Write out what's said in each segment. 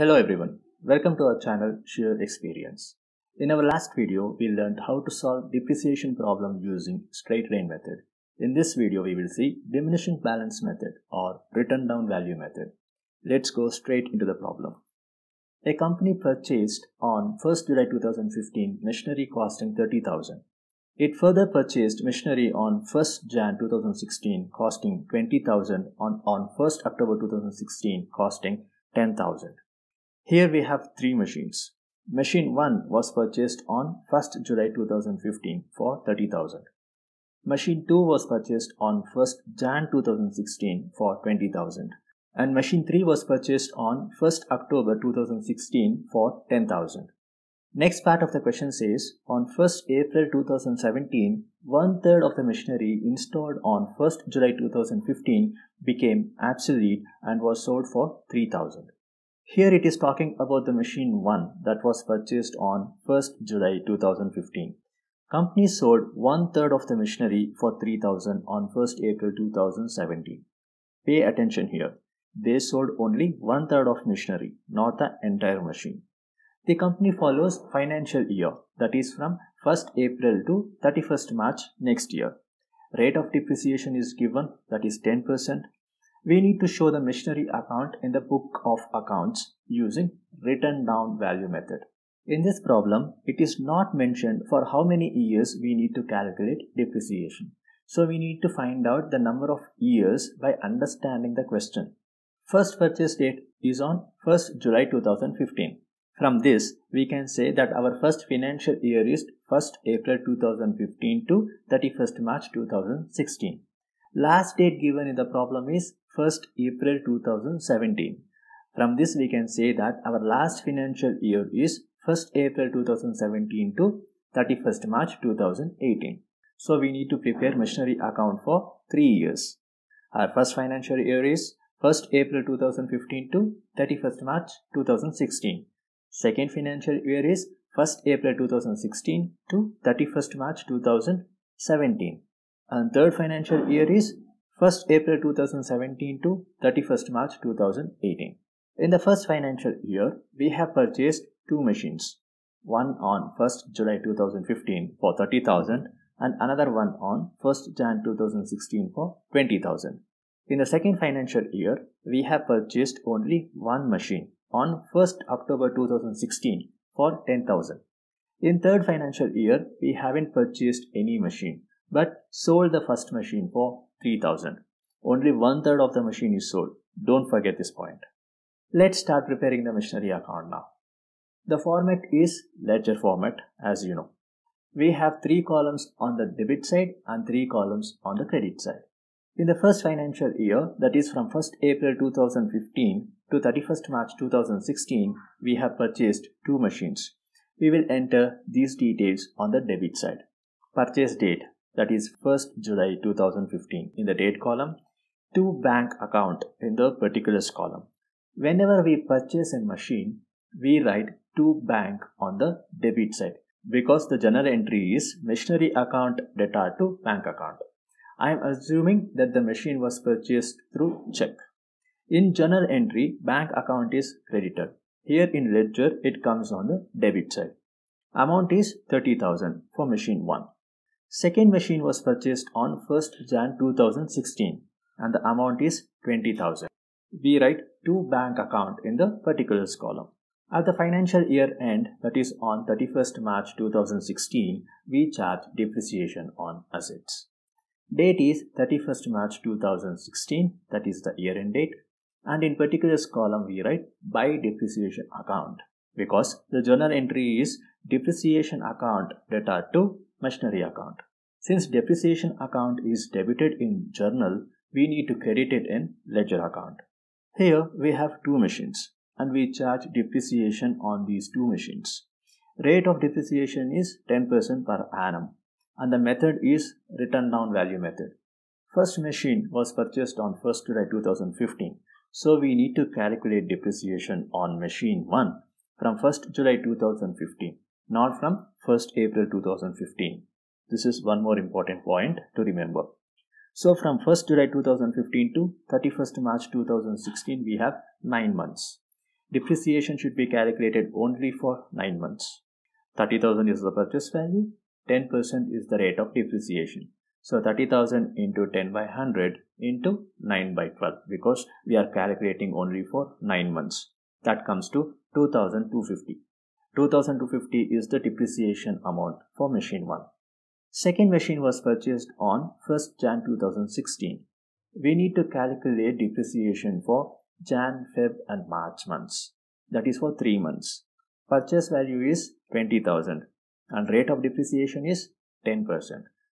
Hello everyone, welcome to our channel Sheer Experience. In our last video, we learned how to solve depreciation problem using straight line method. In this video, we will see diminishing balance method or written down value method. Let's go straight into the problem. A company purchased on 1st July 2015 machinery costing 30,000. It further purchased machinery on 1st Jan 2016 costing 20,000 on, on 1st October 2016 costing 10,000. Here we have three machines. Machine 1 was purchased on 1st July 2015 for 30,000. Machine 2 was purchased on 1st Jan 2016 for 20,000 and machine 3 was purchased on 1st October 2016 for 10,000. Next part of the question says on 1st April 2017, one third of the machinery installed on 1st July 2015 became obsolete and was sold for 3000. Here it is talking about the machine 1 that was purchased on 1st July 2015. Company sold one third of the machinery for 3000 on 1st April 2017. Pay attention here. They sold only one third of machinery, not the entire machine. The company follows financial year that is from 1st April to 31st March next year. Rate of depreciation is given that is 10%. We need to show the machinery account in the book of accounts using written down value method. In this problem, it is not mentioned for how many years we need to calculate depreciation. So we need to find out the number of years by understanding the question. First purchase date is on 1st July 2015. From this, we can say that our first financial year is 1st April 2015 to 31st March 2016. Last date given in the problem is 1st April 2017. From this, we can say that our last financial year is 1st April 2017 to 31st March 2018. So we need to prepare machinery account for 3 years. Our first financial year is 1st April 2015 to 31st March 2016. Second financial year is 1st April 2016 to 31st March 2017. And third financial year is 1st April 2017 to 31st March 2018. In the first financial year, we have purchased two machines. One on 1st July 2015 for 30,000 and another one on 1st Jan 2016 for 20,000. In the second financial year, we have purchased only one machine on 1st October 2016 for 10,000. In third financial year, we haven't purchased any machine but sold the first machine for 3000. Only one third of the machine is sold. Don't forget this point. Let's start preparing the machinery account now. The format is ledger format as you know. We have three columns on the debit side and three columns on the credit side. In the first financial year, that is from 1st April 2015 to 31st March 2016, we have purchased two machines. We will enter these details on the debit side. Purchase date, that is 1st July 2015 in the date column, to bank account in the particulars column. Whenever we purchase a machine, we write to bank on the debit side because the journal entry is machinery account data to bank account. I am assuming that the machine was purchased through check. In journal entry, bank account is credited. Here in ledger, it comes on the debit side. Amount is 30,000 for machine 1. Second machine was purchased on 1st Jan 2016 and the amount is 20,000. We write to bank account in the particulars column. At the financial year end, that is on 31st March 2016, we charge depreciation on assets. Date is 31st March 2016, that is the year end date. And in particulars column, we write by depreciation account because the journal entry is depreciation account data to machinery account. Since depreciation account is debited in journal, we need to credit it in ledger account. Here we have two machines and we charge depreciation on these two machines. Rate of depreciation is 10% per annum and the method is written down value method. First machine was purchased on 1st July 2015. So we need to calculate depreciation on machine 1 from 1st July 2015, not from 1st April 2015. This is one more important point to remember. So from 1st July 2015 to 31st March 2016, we have 9 months. depreciation should be calculated only for 9 months. 30,000 is the purchase value, 10% is the rate of depreciation. So 30,000 into 10 by 100 into 9 by 12 because we are calculating only for 9 months. That comes to 2250. 2250 is the depreciation amount for machine 1. Second machine was purchased on 1st Jan 2016. We need to calculate depreciation for Jan, Feb and March months. That is for 3 months. Purchase value is 20,000 and rate of depreciation is 10%.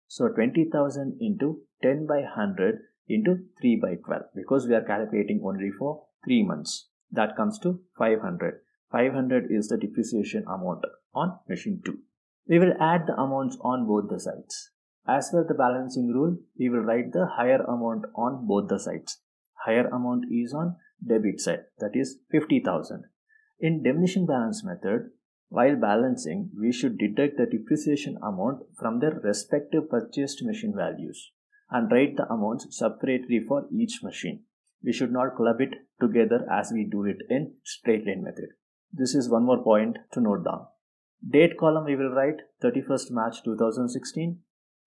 So 20,000 into 10 by 100 into 3 by 12 because we are calculating only for 3 months. That comes to 500. 500 is the depreciation amount on machine 2. We will add the amounts on both the sides. As per the balancing rule, we will write the higher amount on both the sides. Higher amount is on debit side, that is 50,000. In diminishing balance method, while balancing, we should deduct the depreciation amount from their respective purchased machine values and write the amounts separately for each machine. We should not club it together as we do it in straight line method. This is one more point to note down. Date column we will write 31st March 2016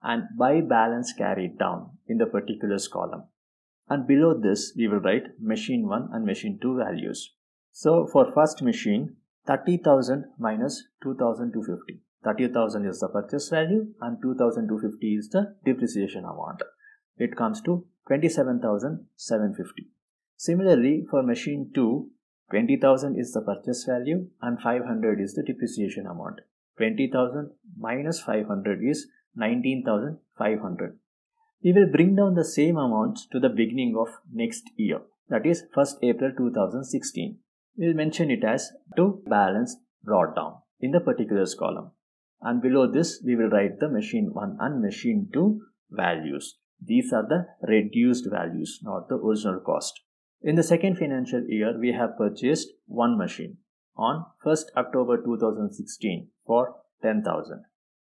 and by balance carried down in the particulars column. And below this we will write machine 1 and machine 2 values. So for first machine 30,000 minus 2,250. 30,000 is the purchase value and 2,250 is the depreciation amount. It comes to 27,750. Similarly, for machine 2, 20,000 is the purchase value and 500 is the depreciation amount. 20,000 minus 500 is 19,500. We will bring down the same amounts to the beginning of next year, that is 1st April 2016 we'll mention it as to balance brought down in the particulars column. And below this, we will write the machine 1 and machine 2 values. These are the reduced values, not the original cost. In the second financial year, we have purchased one machine on 1st October 2016 for 10,000.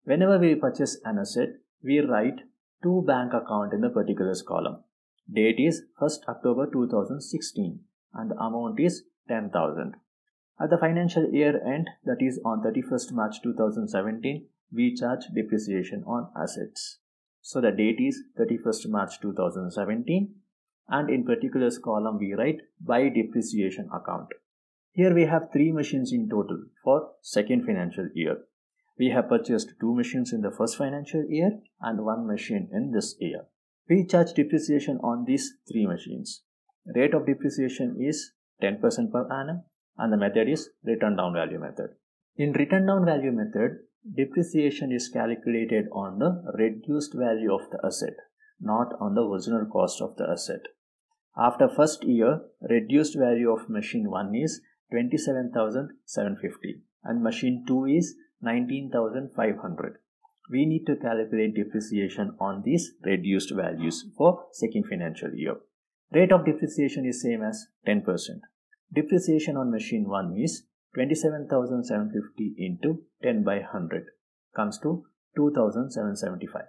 Whenever we purchase an asset, we write to bank account in the particulars column. Date is 1st October 2016 and the amount is 10,000. At the financial year end, that is on 31st March 2017, we charge depreciation on assets. So the date is 31st March 2017 and in particulars column we write by depreciation account. Here we have three machines in total for second financial year. We have purchased two machines in the first financial year and one machine in this year. We charge depreciation on these three machines. Rate of depreciation is 10% per annum and the method is written down value method. In written down value method, depreciation is calculated on the reduced value of the asset, not on the original cost of the asset. After first year, reduced value of machine 1 is 27,750 and machine 2 is 19,500. We need to calculate depreciation on these reduced values for second financial year. Rate of depreciation is same as 10%. Depreciation on machine 1 is 27,750 into 10 by 100 comes to 2,775.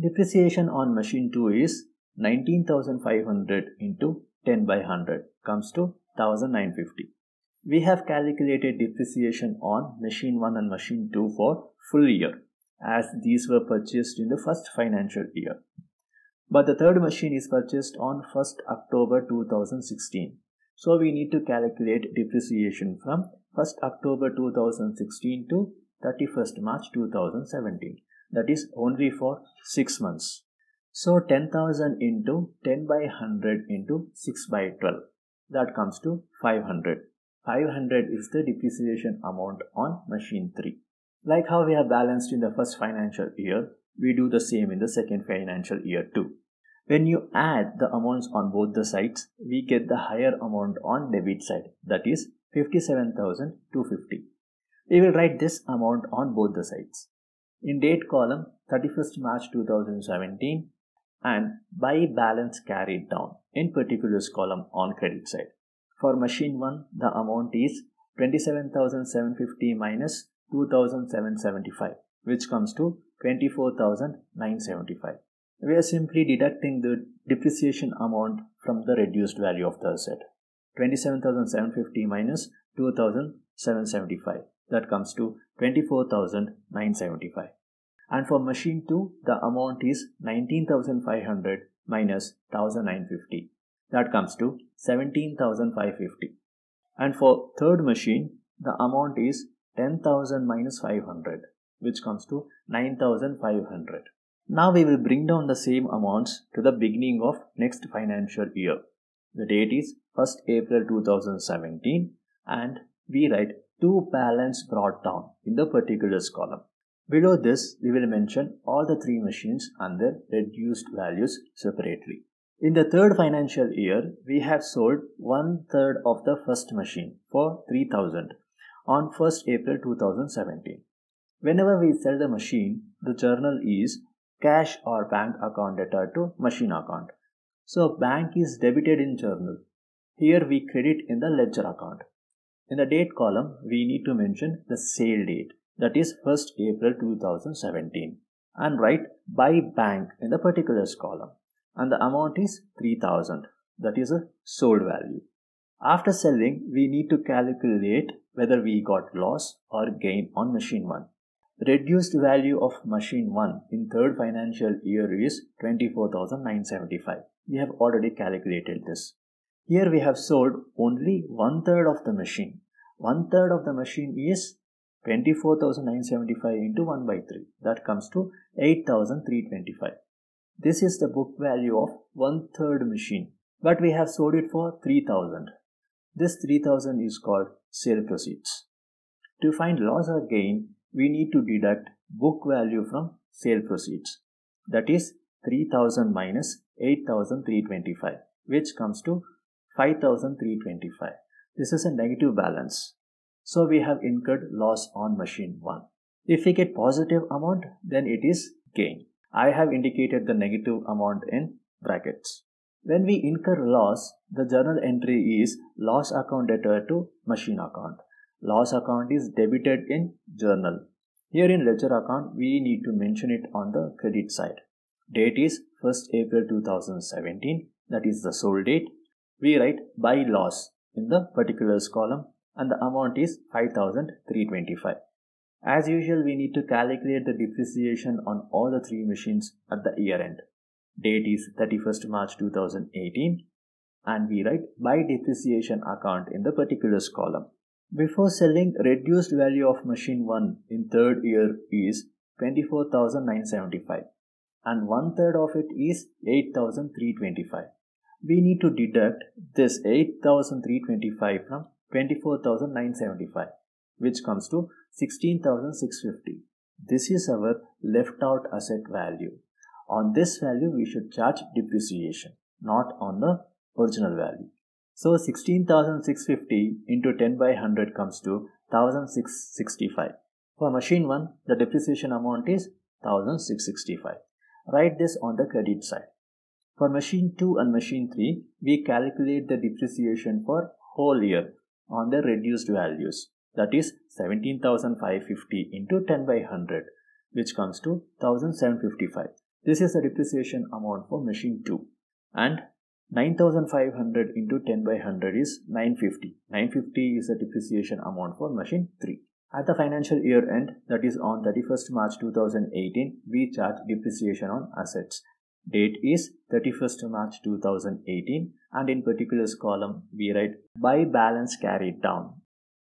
Depreciation on machine 2 is 19,500 into 10 by 100 comes to 1950. We have calculated depreciation on machine 1 and machine 2 for full year as these were purchased in the first financial year. But the third machine is purchased on 1st October 2016. So we need to calculate depreciation from 1st October 2016 to 31st March 2017. That is only for 6 months. So 10,000 into 10 by 100 into 6 by 12. That comes to 500. 500 is the depreciation amount on machine 3. Like how we have balanced in the first financial year, we do the same in the second financial year too. When you add the amounts on both the sides, we get the higher amount on debit side, that is 57,250. We will write this amount on both the sides. In date column 31st March 2017 and by balance carried down in particulars column on credit side. For machine 1, the amount is 27,750 minus 2,775 which comes to 24,975. We are simply deducting the depreciation amount from the reduced value of the asset. 27,750 minus 2,775. That comes to 24,975. And for machine 2, the amount is 19,500 minus 1,950. That comes to 17,550. And for third machine, the amount is 10,000 minus 500, which comes to 9,500. Now we will bring down the same amounts to the beginning of next financial year. The date is 1st April 2017 and we write to balance brought down in the particulars column. Below this, we will mention all the three machines and their reduced values separately. In the third financial year, we have sold one third of the first machine for 3000 on 1st April 2017. Whenever we sell the machine, the journal is cash or bank account data to machine account. So bank is debited in journal. Here we credit in the ledger account. In the date column, we need to mention the sale date that is 1st April 2017 and write by bank in the particulars column and the amount is 3000 that is a sold value. After selling, we need to calculate whether we got loss or gain on machine 1. Reduced value of machine 1 in third financial year is 24,975. We have already calculated this. Here we have sold only one third of the machine. One third of the machine is 24,975 into 1 by 3. That comes to 8,325. This is the book value of one third machine. But we have sold it for 3000. This 3000 is called sale proceeds. To find loss or gain, we need to deduct book value from sale proceeds. That is 3000 minus 8325 which comes to 5325. This is a negative balance. So we have incurred loss on machine 1. If we get positive amount then it is gain. I have indicated the negative amount in brackets. When we incur loss, the journal entry is loss account debtor to machine account. Loss account is debited in journal. Here in ledger account, we need to mention it on the credit side. Date is 1st April 2017, that is the sold date. We write by loss in the particulars column and the amount is 5325. As usual, we need to calculate the depreciation on all the three machines at the year end. Date is 31st March 2018 and we write by depreciation account in the particulars column. Before selling, reduced value of machine 1 in third year is 24,975 and one third of it is 8,325. We need to deduct this 8,325 from 24,975 which comes to 16,650. This is our left out asset value. On this value we should charge depreciation, not on the original value. So 16,650 into 10 by 100 comes to 1665. For machine 1, the depreciation amount is 1665. Write this on the credit side. For machine 2 and machine 3, we calculate the depreciation for whole year on the reduced values. That is 17,550 into 10 by 100 which comes to 1755. This is the depreciation amount for machine 2 and 9500 into 10 by 100 is 950. 950 is the depreciation amount for machine 3. At the financial year end, that is on 31st March 2018, we charge depreciation on assets. Date is 31st March 2018 and in particulars column we write by balance carried down.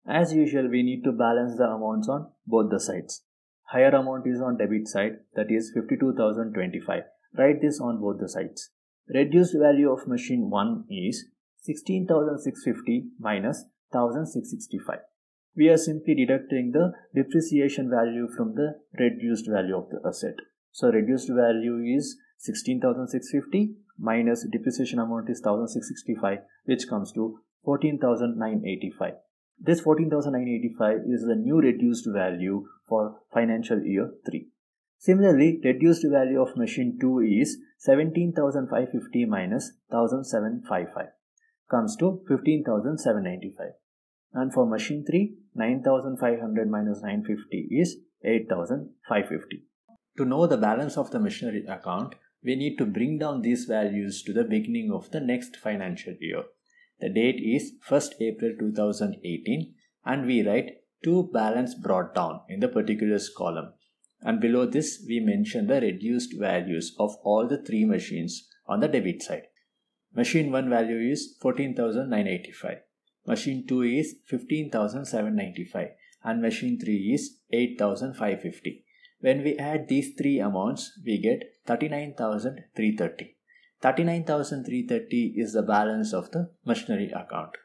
As usual, we need to balance the amounts on both the sides. Higher amount is on debit side that is 52,025. Write this on both the sides. Reduced value of machine 1 is 16,650 minus 1,665. We are simply deducting the depreciation value from the reduced value of the asset. So reduced value is 16,650 minus depreciation amount is 1,665 which comes to 14,985. This 14,985 is the new reduced value for financial year 3. Similarly, reduced value of machine 2 is 17,550 minus 1,755 comes to 15,795. And for machine 3, 9,500 minus 950 is 8,550. To know the balance of the machinery account, we need to bring down these values to the beginning of the next financial year. The date is 1st April 2018 and we write to balance brought down in the particulars column. And below this, we mention the reduced values of all the three machines on the debit side. Machine 1 value is 14,985. Machine 2 is 15,795 and machine 3 is 8,550. When we add these three amounts, we get 39,330. 39,330 is the balance of the machinery account.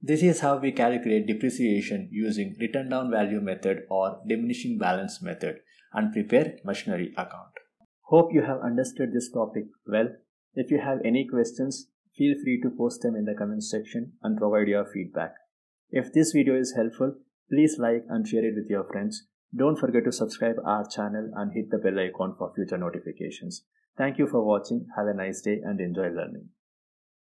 This is how we calculate depreciation using written down value method or diminishing balance method and prepare machinery account. Hope you have understood this topic well. If you have any questions, feel free to post them in the comment section and provide your feedback. If this video is helpful, please like and share it with your friends. Don't forget to subscribe our channel and hit the bell icon for future notifications. Thank you for watching. Have a nice day and enjoy learning.